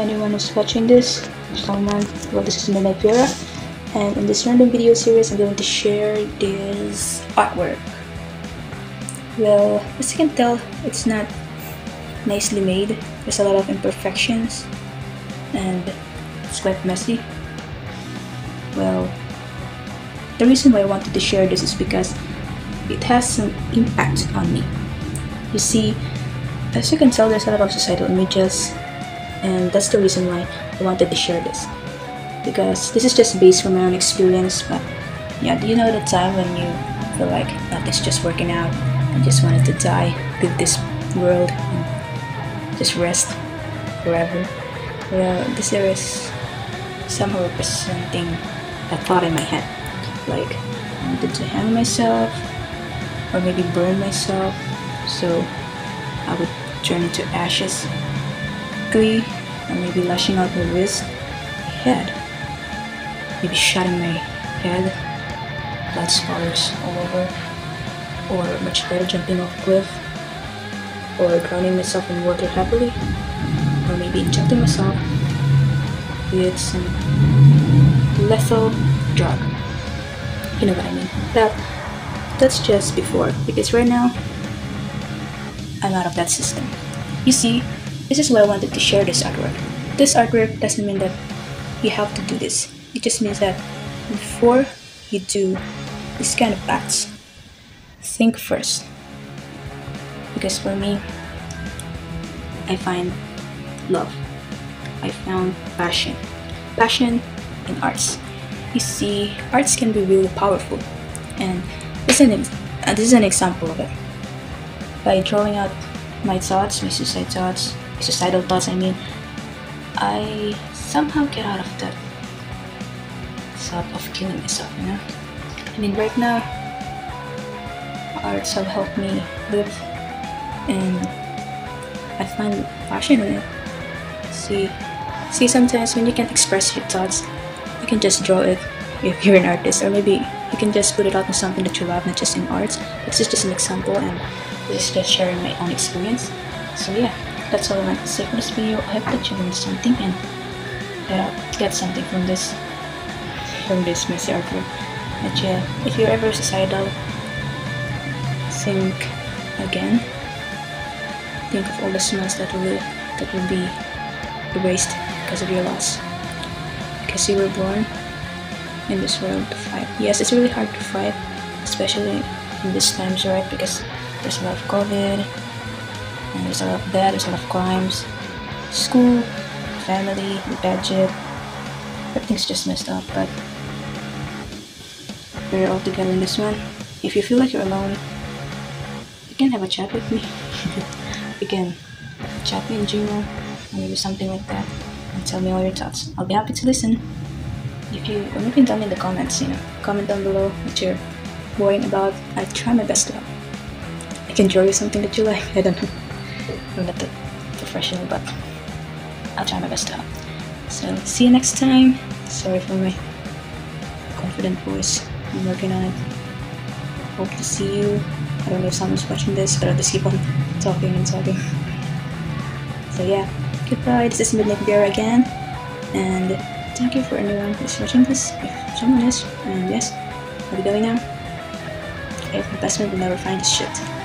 anyone who's watching this, someone, well this is Midnight Viera, and in this random video series I'm going to share this artwork. Well, as you can tell, it's not nicely made. There's a lot of imperfections and it's quite messy. Well, the reason why I wanted to share this is because it has some impact on me. You see, as you can tell, there's a lot of societal images, and that's the reason why I wanted to share this. Because this is just based from my own experience, but yeah, do you know the time when you feel like nothing's just working out and just wanted to die, leave this world, and just rest forever? Well, this there is somehow representing a thought in my head. Like, I wanted to hang myself, or maybe burn myself, so I would turn into ashes quickly, or maybe lashing out my wrist, head, maybe shutting my head, blood splatters all over, or much better jumping off a cliff, or drowning myself in water happily, or maybe injecting myself with some lethal drug. You know what I mean. That that's just before, because right now I'm out of that system. You see, this is why I wanted to share this artwork. This artwork doesn't mean that you have to do this. It just means that before you do this kind of acts, think first. Because for me, I find love. I found passion. Passion in arts. You see, arts can be really powerful. And this is an, uh, this is an example of it by drawing out my thoughts, my suicide thoughts, suicidal thoughts, I mean, I somehow get out of that thought of killing myself, you know? I mean, right now, arts have helped me live, and I find passion in it. See, see, sometimes when you can't express your thoughts, you can just draw it if you're an artist, or maybe you can just put it out in something that you love, not just in arts. This is just an example, and this is just sharing my own experience. So yeah, that's all I to say for this video. I hope that you learned something and uh, get something from this from this messy artwork. But yeah, if you're ever suicidal, think again. Think of all the smiles that will that will be erased because of your loss. Because you were born in this world to fight. Yes, it's really hard to fight, especially in these times, right? Because there's a lot of COVID, and there's a lot of debt, there's a lot of crimes, school, family, budget, everything's just messed up, but we're all together in this one. If you feel like you're alone, you can have a chat with me. you can chat me in Gmail, or maybe something like that, and tell me all your thoughts. I'll be happy to listen. If you, or you can tell me in the comments, you know, comment down below what you're worrying about. I try my best to help. I can draw you something that you like. I don't know. I'm not that professional, but I'll try my best help. So, see you next time. Sorry for my confident voice. I'm working on it. Hope to see you. I don't know if someone's watching this, but I'll just keep on talking and talking. So yeah, goodbye. This is Midnight Viera again, and thank you for anyone who's watching this. If someone is, and yes, I'll be going now. If friend will never find this shit.